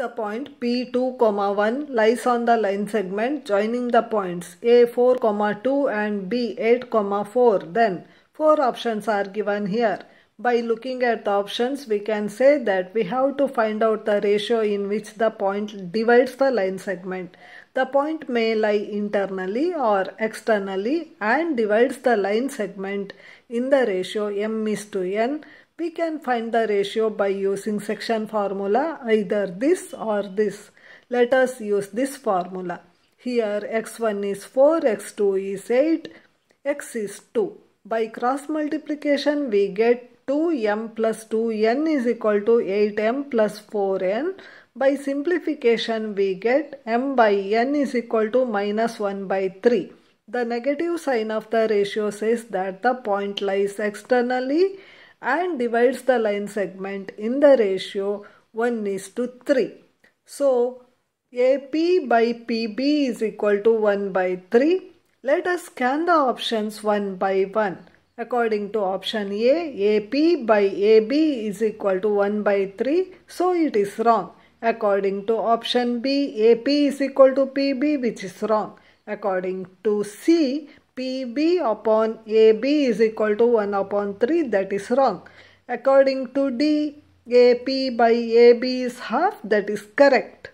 the point P2, comma 1 lies on the line segment joining the points A4, comma 2 and B8, comma 4, then four options are given here. By looking at the options, we can say that we have to find out the ratio in which the point divides the line segment. The point may lie internally or externally and divides the line segment in the ratio m is to n. We can find the ratio by using section formula either this or this. Let us use this formula. Here x1 is 4, x2 is 8, x is 2. By cross multiplication we get 2m plus 2n is equal to 8m plus 4n. By simplification we get m by n is equal to minus 1 by 3. The negative sign of the ratio says that the point lies externally and divides the line segment in the ratio 1 is to 3. So AP by PB is equal to 1 by 3. Let us scan the options one by one. According to option A, AP by AB is equal to 1 by 3. So it is wrong. According to option B, AP is equal to PB which is wrong. According to C, PB upon AB is equal to 1 upon 3 that is wrong. According to D, AP by AB is half that is correct.